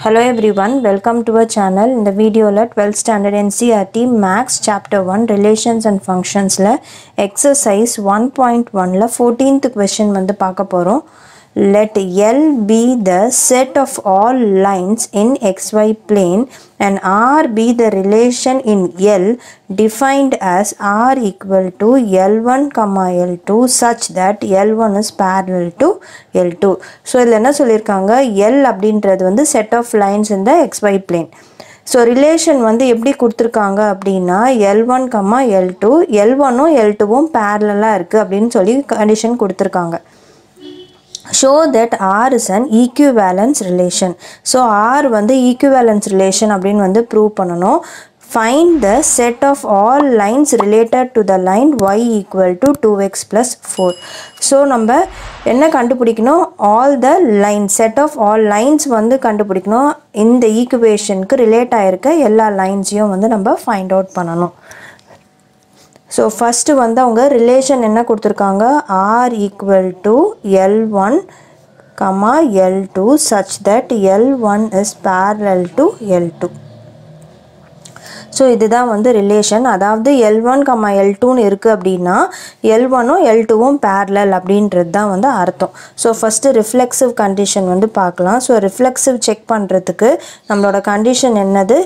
Hello everyone welcome to a channel இந்த வீடியோவில் twelfth standard NCERT maths chapter one relations and ஃபங்க்ஷன்ஸில் exercise one point ஒனில் fourteenth question வந்து பார்க்க போகிறோம் Let L be the set of all lines in xy plane and R be the relation in L defined as R equal to L1, comma L2 such that L1 is parallel to L2. So இதில் என்ன சொல்லியிருக்காங்க L அப்படின்றது வந்து set of lines in the xy plane. So relation வந்து எப்படி கொடுத்துருக்காங்க அப்படின்னா L one comma L two L ஒன்னும் எல் டூவும் பேரலாக இருக்குது அப்படின்னு சொல்லி கண்டிஷன் கொடுத்துருக்காங்க show that R is an equivalence relation so R வந்து ஈக்குவேலன்ஸ் ரிலேஷன் அப்படின்னு வந்து ப்ரூவ் பண்ணணும். Find the set of all lines related to the line y equal to two x plus four so நம்ம என்ன கண்டுபிடிக்கணும்? All the line set of all lines வந்து கண்டுபிடிக்கணும். இந்த ஈக்குவேஷனுக்கு ரிலேட் ஆகிருக்க எல்லா லைன்ஸையும் வந்து நம்ம ஃபைண்ட் அவுட் பண்ணணும். ஸோ ஃபஸ்ட்டு வந்து அவங்க ரிலேஷன் என்ன கொடுத்துருக்காங்க? R equal to L one comma L two such that L one is parallel to L two so இதுதான் வந்து ரிலேஷன் அதாவது எல் ஒன் கம்மா எல் டூன்னு இருக்குது அப்படின்னா எல் ஒனும் எல் டூவும் பேரலல் அப்படின்றது தான் வந்து அர்த்தம். ஸோ ஃபஸ்ட்டு ரிஃப்ளெக்சிவ் கண்டிஷன் வந்து பார்க்கலாம். ஸோ ரிஃப்ளெக்சிவ் செக் பண்ணுறதுக்கு நம்மளோட கண்டிஷன் என்னது?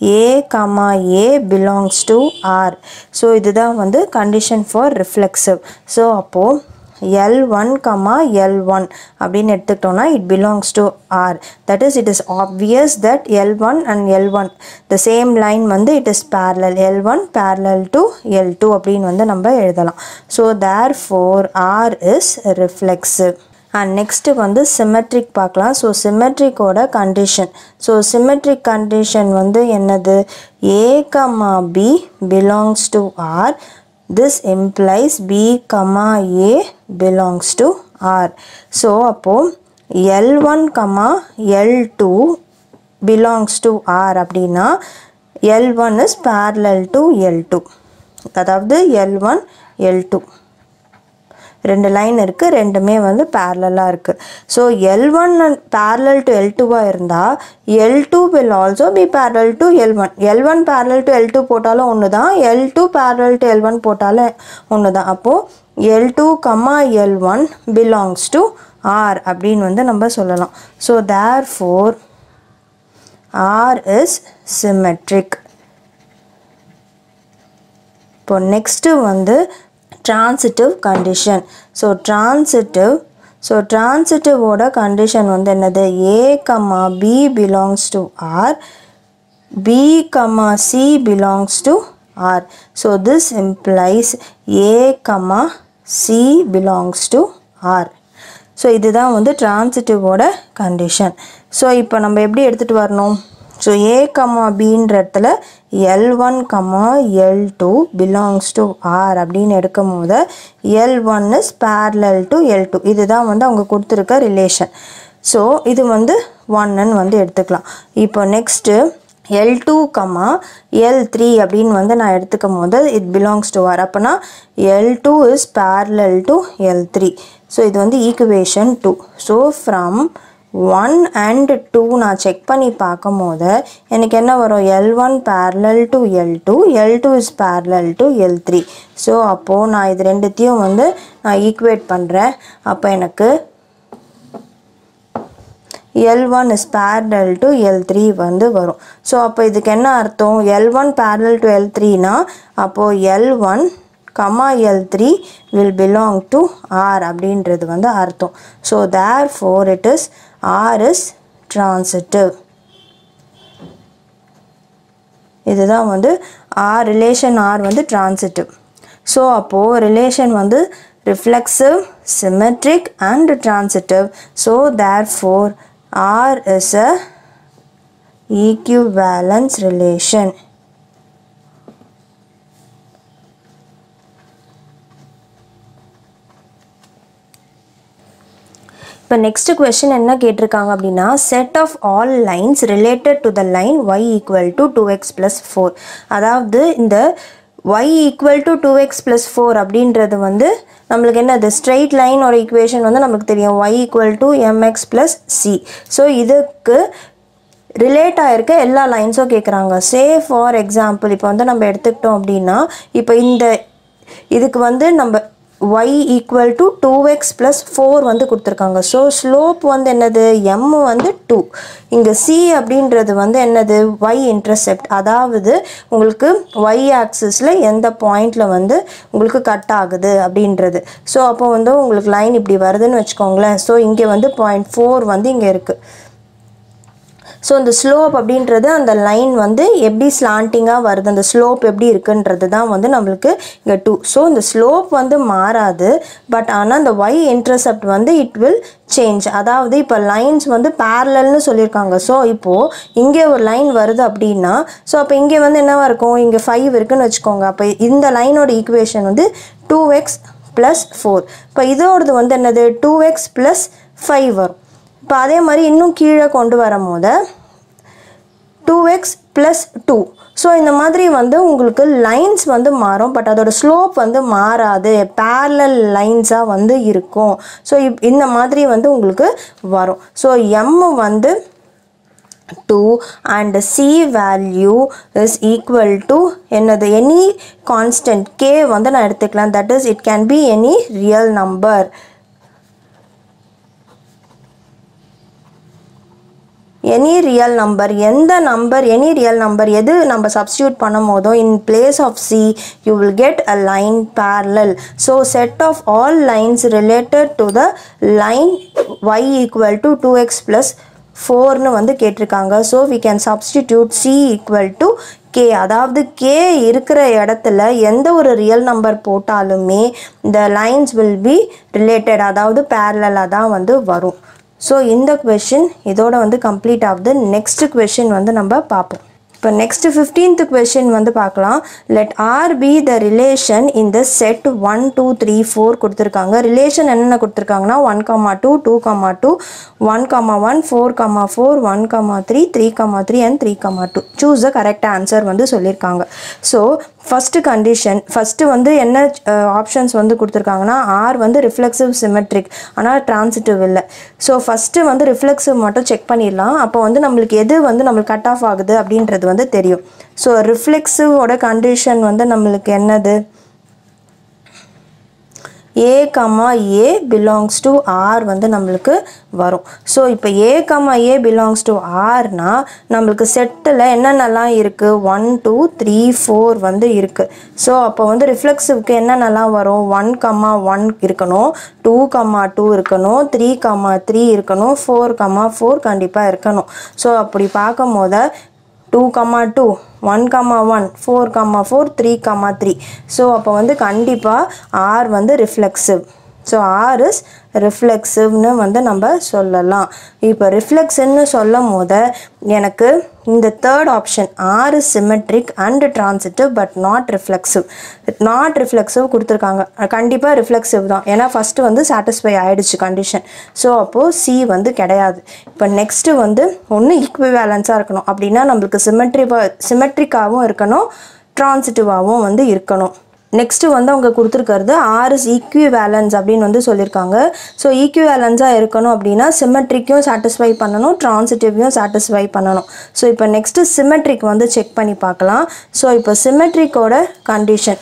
A comma A belongs to R so இதுதான் வந்து கண்டிஷன் ஃபார் ரிஃப்ளெக்ஸிவ் ஸோ அப்போது L one comma L one அப்படின்னு எடுத்துக்கிட்டோம்னா it belongs to R that is it is obvious that L one and L one the same line வந்து it is parallel L one parallel to L two அப்படின்னு வந்து நம்ம எழுதலாம். So therefore R is reflexive and next வந்து symmetric பார்க்கலாம். So சிமெட்ரிக்கோட condition so symmetric condition வந்து என்னது? A comma B belongs to R this implies B comma A belongs to R so அப்போது L one comma L two belongs to R அப்படின்னா L one is parallel to L two அதாவது L one L two ரெண்டு line இருக்குது ரெண்டுமே வந்து பேரலாக இருக்குது so L one parallel to L டூவாக இருந்தால் L two will also be parallel to L one L one parallel to L two போட்டாலும் ஒன்று தான் L two parallel to L one போட்டாலும் ஒன்று தான் அப்போது L two comma L one belongs to R அப்படின்னு வந்து நம்ம சொல்லலாம். So therefore R is symmetric இப்போ நெக்ஸ்ட்டு வந்து transitive condition so transitive so ட்ரான்சிட்டிவோட condition வந்து என்னது? A comma B belongs to R B comma C belongs to R so this implies A comma C belongs to R so இதுதான் வந்து ட்ரான்சிட்டிவோட condition so இப்போ நம்ம எப்படி எடுத்துகிட்டு வரணும்? ஸோ ஏ comma பின்ற இடத்துல L one comma L two belongs to R அப்படின்னு எடுக்கும் போது L one is parallel to L two இதுதான் வந்து அவங்க கொடுத்துருக்க ரிலேஷன் ஸோ இது வந்து ஒன்னு வந்து எடுத்துக்கலாம். இப்போ next L two comma L three அப்படின்னு வந்து நான் எடுத்துக்கும் போது இட் பிலாங்ஸ் டு ஆர் அப்போனா L two is parallel to L three so இது வந்து equation two so from one and two நான் செக் பண்ணி பார்க்கும் போது எனக்கு என்ன வரும்? L one parallel to L two L two is parallel to L three so அப்போது நான் இது ரெண்டுத்தையும் வந்து நான் ஈக்குவேட் பண்ணுறேன் அப்போ எனக்கு L one is parallel to L three வந்து வரும். ஸோ அப்போ இதுக்கு என்ன அர்த்தம்? L one parallel to L த்ரீனா அப்போது L one comma L three will belong to R அப்படின்றது வந்து அர்த்தம். So therefore it is R is transitive இதுதான் வந்து ஆர் ரிலேஷன் ஆர் வந்து ட்ரான்சிட்டிவ் ஸோ அப்போது ரிலேஷன் வந்து reflexive symmetric and transitive so therefore R is a equivalence relation இப்போ next question என்ன கேட்டிருக்காங்க அப்படின்னா set of all lines related to the line y equal to two x plus four அதாவது இந்த y equal to two x plus four அப்படின்றது வந்து நம்மளுக்கு என்னது? ஸ்ட்ரெயிட் லைனோட ஈக்குவேஷன் வந்து நமக்கு தெரியும். Y equal to m x plus c so இதுக்கு ரிலேட் ஆகிருக்க எல்லா லைன்ஸும் கேட்குறாங்க சே ஃபார் எக்ஸாம்பிள் இப்போ வந்து நம்ம எடுத்துக்கிட்டோம் அப்படின்னா இப்போ இந்த இதுக்கு வந்து நம்ம y equal to two x plus four வந்து கொடுத்துருக்காங்க. ஸோ ஸ்லோப் வந்து என்னது? M வந்து டூ இங்கே c அப்படின்றது வந்து என்னது? Y இன்டர்செப்ட் அதாவது உங்களுக்கு y ஆக்சிஸில் எந்த பாயிண்டில் வந்து உங்களுக்கு கட் ஆகுது அப்படின்றது. ஸோ அப்போ வந்து உங்களுக்கு லைன் இப்படி வருதுன்னு வச்சுக்கோங்களேன். ஸோ இங்கே வந்து பாயிண்ட் ஃபோர் வந்து இங்கே இருக்குது ஸோ இந்த ஸ்லோப் அப்படின்றது அந்த லைன் வந்து எப்படி ஸ்லாண்டிங்காக வருது? அந்த ஸ்லோப் எப்படி இருக்குன்றது தான் வந்து நம்மளுக்கு இங்கே டூ ஸோ இந்த ஸ்லோப் வந்து மாறாது. பட் ஆனால் இந்த ஒய் இன்டர்செப்ட் வந்து இட் வில் சேஞ்ச் அதாவது இப்போ லைன்ஸ் வந்து பேரலல்னு சொல்லியிருக்காங்க. ஸோ இப்போது இங்கே ஒரு லைன் வருது அப்படின்னா ஸோ அப்போ இங்கே வந்து என்னவாக இருக்கும்? இங்கே ஃபைவ் இருக்குன்னு வச்சுக்கோங்க. அப்போ இந்த லைனோட ஈக்குவேஷன் வந்து டூ எக்ஸ் ப்ளஸ் ஃபோர் இப்போ இதோடது வந்து என்னது? டூ எக்ஸ் ப்ளஸ் ஃபைவ் வரும். இப்போ அதே மாதிரி இன்னும் கீழே கொண்டு வரும்போது two x plus two so இந்த மாதிரி வந்து உங்களுக்கு லைன்ஸ் வந்து மாறும். பட் அதோட ஸ்லோப் வந்து மாறாது. பேரலல் லைன்ஸாக வந்து இருக்கும். ஸோ இப் இந்த மாதிரி வந்து உங்களுக்கு வரும். ஸோ எம் வந்து two and c value is equal to என்னது? எனி கான்ஸ்டன்ட் கே வந்து நான் எடுத்துக்கலாம். That is it can be any real number any real number எந்த நம்பர் எனி ரியல் நம்பர் எது நம்ம சப்ஸ்டியூட் பண்ணும் போதோ in place of c you will get a line parallel so set of all lines related to the line y equal to two x plus ஃபோர்னு வந்து கேட்டிருக்காங்க. So we can substitute c equal to K அதாவது K இருக்கிற இடத்துல எந்த ஒரு real number போட்டாலுமே இந்த லைன்ஸ் வில் பி ரிலேட்டட் அதாவது பேரலாக தான் வந்து வரும். ஸோ இந்த கொஷின் இதோட வந்து கம்ப்ளீட் ஆகுது. நெக்ஸ்ட் கொஷின் வந்து நம்ம பார்ப்போம். இப்போ நெக்ஸ்ட் ஃபிஃப்டீன்த் கொஷின் வந்து பார்க்கலாம். Let R be the relation இந்த set one two three four கொடுத்துருக்காங்க. ரிலேஷன் என்னென்ன கொடுத்துருக்காங்கன்னா one comma two two comma two one comma one four comma four one comma three three comma three and three comma two choose the correct answer வந்து சொல்லியிருக்காங்க. So first condition first வந்து என்ன options வந்து கொடுத்துருக்காங்கன்னா R வந்து reflexive symmetric ஆனால் transitive இல்லை. So first வந்து ரிஃப்ளெக்சிவ் மட்டும் செக் பண்ணிடலாம். அப்போ வந்து நம்மளுக்கு எது வந்து நம்மளுக்கு கட் ஆஃப் ஆகுது அப்படின்றது வந்து தெரியும். ஸோ ரிஃப்ளெக்சிவோட கண்டிஷன் வந்து நம்மளுக்கு என்னது? A comma A belongs to R வந்து நம்மளுக்கு வரும். ஸோ இப்போ A comma A belongs to ஆர்னா நம்மளுக்கு செட்டில் என்னென்னலாம் இருக்குது ஒன் டூ த்ரீ ஃபோர் வந்து இருக்குது ஸோ அப்போ வந்து ரிஃப்ளெக்ஸிவ்க்கு என்னென்னலாம் வரும்? ஒன் கமா ஒன் இருக்கணும். டூ கமா டூ இருக்கணும். த்ரீ கமா த்ரீ இருக்கணும். ஃபோர் கமா ஃபோர் கண்டிப்பாக இருக்கணும். ஸோ அப்படி பார்க்கும் போது two comma two one comma one four comma four three comma three so அப்போ வந்து கண்டிப்பாக ஆர் வந்து ரிஃப்ளெக்ஸிவ் ஸோ ஆர் இஸ் ரிஃப்ளெக்ஸிவ்னு வந்து நம்ம சொல்லலாம். இப்போ ரிஃப்ளெக்ஷன்னு சொல்லும் போது எனக்கு இந்த third option R is symmetric and transitive but not reflexive not reflexive கொடுத்துருக்காங்க. கண்டிப்பாக ரிஃப்ளெக்ஸிவ் தான். ஏன்னா ஃபஸ்ட்டு வந்து சாட்டிஸ்ஃபை ஆகிடுச்சு கண்டிஷன் ஸோ அப்போது சி வந்து கிடையாது. இப்போ நெக்ஸ்ட்டு வந்து ஒன்று ஈக்குவிவேலன்ஸாக இருக்கணும். அப்படின்னா நம்மளுக்கு சிமெட்ரிவாக சிமெட்ரிக்காகவும் இருக்கணும் டிரான்சிட்டிவாகவும் வந்து இருக்கணும். நெக்ஸ்ட்டு வந்து அவங்க கொடுத்துருக்கிறது ஆர் இஸ் ஈக்விவேலன்ஸ் அப்படின்னு வந்து சொல்லியிருக்காங்க. ஸோ ஈக்விவேலன்ஸாக இருக்கணும் அப்படின்னா சிமெட்ரிக்கும் சாட்டிஸ்ஃபை பண்ணணும் ட்ரான்சிட்டிவையும் சாட்டிஸ்ஃபை பண்ணணும். ஸோ இப்போ நெக்ஸ்ட்டு சிமெட்ரிக் வந்து செக் பண்ணி பார்க்கலாம். ஸோ இப்போ சிமெட்ரிக்கோட கண்டிஷன்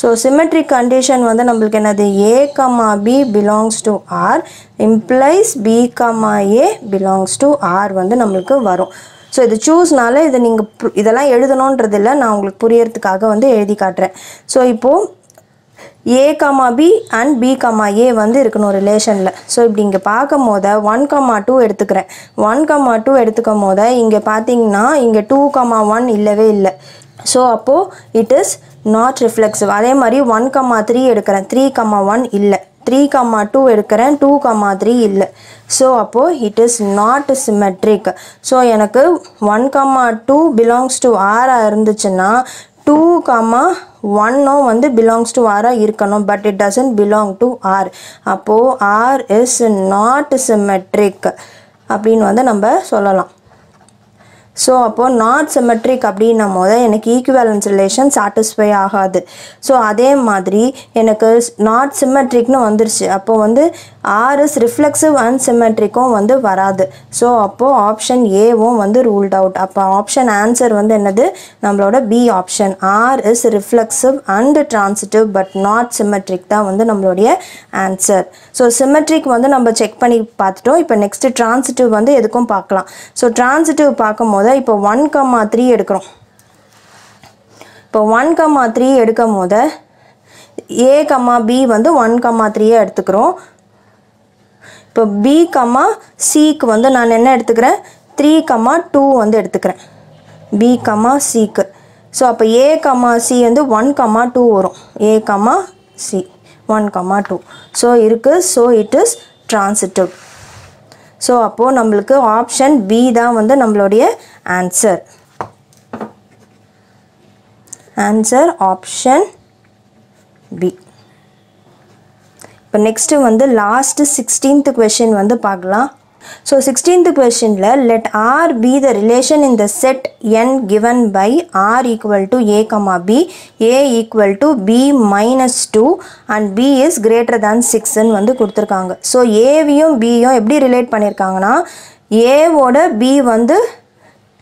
ஸோ சிமெட்ரிக் கண்டிஷன் வந்து நம்மளுக்கு என்னது? A comma B belongs to R implies B comma A belongs to R வந்து நம்மளுக்கு வரும். ஸோ இது சூஸ்னால இதை நீங்கள் இதெல்லாம் எழுதணுன்றது இல்லை. நான் உங்களுக்கு புரியறதுக்காக வந்து எழுதி காட்டுறேன். ஸோ இப்போது A comma B and B comma A வந்து இருக்கணும் ரிலேஷனில் ஸோ இப்படி இங்கே பார்க்கும் போத ஒன் கமா டூ எடுத்துக்கிறேன். ஒன் கமா டூ எடுத்துக்கும் போத இங்கே பார்த்தீங்கன்னா இங்கே டூ கமா ஒன் இல்லவே இல்லை. ஸோ அப்போது இட் இஸ் நாட் ரிஃப்ளெக்சிவ் அதே மாதிரி ஒன் கமா த்ரீ எடுக்கிறேன். த்ரீ கமா ஒன் இல்லை. த்ரீ கமா டூ எடுக்கிறேன். டூ கமா த்ரீ இல்லை. ஸோ அப்போது it is not symmetric so எனக்கு one comma two belongs to ஆராக இருந்துச்சுன்னா டூ கமா ஒன்னும் வந்து பிலாங்ஸ் டு ஆராக இருக்கணும். But it doesn't belong to R அப்போது ஆர் இஸ் நாட் சிமெட்ரிக் அப்படின்னு வந்து நம்ம சொல்லலாம். ஸோ அப்போது நாட் சிமெட்ரிக் அப்படின்னும் போது எனக்கு ஈக்குவேலன்ஸ் ரிலேஷன் சாட்டிஸ்ஃபை ஆகாது. ஸோ அதே மாதிரி எனக்கு நாட் சிமெட்ரிக்னு வந்துருச்சு. அப்போ வந்து ஆர்எஸ் ரிஃப்ளெக்ஸிவ் அன்சிமெட்ரிக்கும் அண்ட் சிமெட்ரிக்கும் வந்து வராது. ஸோ அப்போது ஆப்ஷன் ஏவும் வந்து ரூல்ட் அவுட் அப்போ ஆப்ஷன் ஆன்சர் வந்து என்னது? நம்மளோட B option R is reflexive and transitive but not symmetric தான் வந்து நம்மளுடைய ஆன்சர் ஸோ சிமெட்ரிக் வந்து நம்ம செக் பண்ணி பார்த்துட்டோம். இப்போ நெக்ஸ்ட்டு டிரான்சிட்டிவ் வந்து எதுக்கும் பார்க்கலாம். ஸோ டிரான்சிட்டிவ் பார்க்கும்போது போது இப்போ ஒன் கம்மா த்ரீ எடுக்கிறோம். இப்போ ஒன் கம்மா த்ரீ எடுக்கும் போது ஏ கம்மா பி வந்து ஒன் கம்மா த்ரீயை எடுத்துக்கிறோம். இப்போ பி கம்மா சிக்கு வந்து நான் என்ன எடுத்துக்கிறேன்? த்ரீ கம்மா டூ வந்து எடுத்துக்கிறேன். பி கம்மா சிக்கு ஸோ அப்போ ஏ கம்மா சி வந்து ஒன் கம்மா டூ வரும். A comma C one comma two so இருக்குது so it is transitive so அப்போது நம்மளுக்கு ஆப்ஷன் பி தான் வந்து நம்மளுடைய ஆன்சர் ஆன்சர் ஆப்ஷன் பி இப்போ நெக்ஸ்ட்டு வந்து லாஸ்ட்டு சிக்ஸ்டீன்த் கொஷின் வந்து பார்க்கலாம். ஸோ சிக்ஸ்டீன்த் கொஷினில் let R be the relation in the set N given by R equal to A comma B A equal to B minus two and B is greater than சிக்ஸ்ன்னு வந்து கொடுத்துருக்காங்க. So ஏவியும் பியும் எப்படி relate பண்ணியிருக்காங்கன்னா ஏவோட B வந்து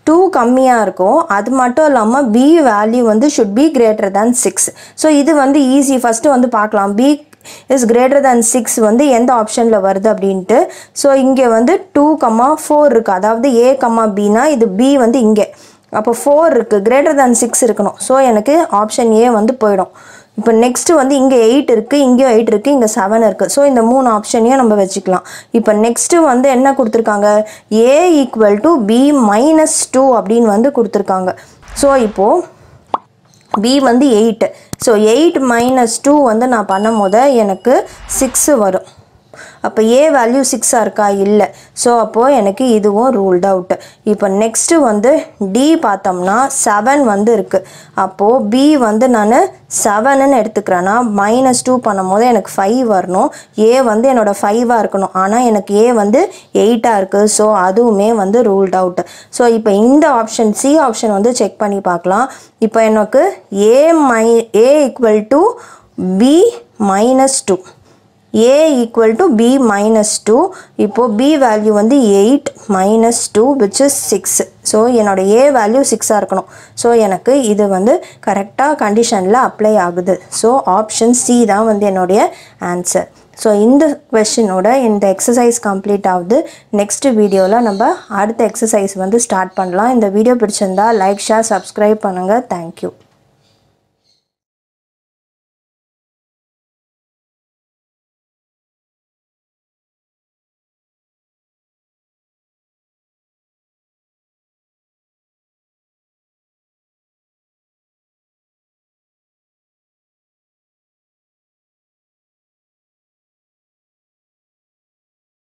two கம்மியாக இருக்கும். அது மட்டும் இல்லாமல் பி வேல்யூ வந்து should be greater than six so இது வந்து ஈஸி ஃபஸ்ட்டு வந்து பார்க்கலாம். B is greater than six வந்து எந்த ஆப்ஷனில் வருது அப்படின்ட்டு. ஸோ இங்கே வந்து டூ கம்மா ஃபோர் இருக்குது அதாவது ஏ கம்மா பினா இது பி வந்து இங்கே. அப்போ ஃபோர் இருக்குது கிரேட்டர் தேன் சிக்ஸ் இருக்கணும். ஸோ எனக்கு ஆப்ஷன் ஏ வந்து போயிடும். இப்போ நெக்ஸ்ட்டு வந்து இங்கே எயிட் இருக்குது இங்கேயும் எயிட் இருக்குது இங்கே செவன் இருக்குது ஸோ இந்த மூணு ஆப்ஷனையும் நம்ம வச்சுக்கலாம். இப்போ நெக்ஸ்ட்டு வந்து என்ன கொடுத்துருக்காங்க? A equal to B minus two அப்படின்னு வந்து கொடுத்துருக்காங்க. ஸோ இப்போது பி வந்து eight so eight minus two வந்து நான் பண்ணும் போது எனக்கு சிக்ஸு வரும். அப்போ ஏ வேல்யூ சிக்ஸாக இருக்கா? இல்லை. ஸோ அப்போது எனக்கு இதுவும் ரூல்ட் அவுட் இப்போ நெக்ஸ்ட்டு வந்து டி பார்த்தோம்னா செவன் வந்து இருக்குது அப்போது பி வந்து நான் செவனுன்னு எடுத்துக்கிறேன்னா மைனஸ் டூ பண்ணும் போது எனக்கு ஃபைவ் வரணும். ஏ வந்து என்னோடய ஃபைவாக இருக்கணும். ஆனால் எனக்கு ஏ வந்து எயிட்டாக இருக்குது ஸோ அதுவுமே வந்து ரூல்ட் அவுட் ஸோ இப்போ இந்த ஆப்ஷன் சி ஆப்ஷன் வந்து செக் பண்ணி பார்க்கலாம். இப்போ எனக்கு A my A equal to B minus two A equal to B minus two இப்போது பி வேல்யூ வந்து eight minus two which is six so என்னோட ஏ வேல்யூ சிக்ஸாக இருக்கணும். ஸோ எனக்கு இது வந்து கரெக்டாக கண்டிஷனில் அப்ளை ஆகுது. ஸோ ஆப்ஷன் சி தான் வந்து என்னுடைய ஆன்சர் ஸோ இந்த கொஷினோட இந்த எக்ஸசைஸ் கம்ப்ளீட் ஆகுது. நெக்ஸ்ட் வீடியோவில் நம்ம அடுத்த எக்ஸசைஸ் வந்து ஸ்டார்ட் பண்ணலாம். இந்த வீடியோ பிடிச்சிருந்தா லைக் ஷேர் சப்ஸ்கிரைப் பண்ணுங்கள் தேங்க்யூ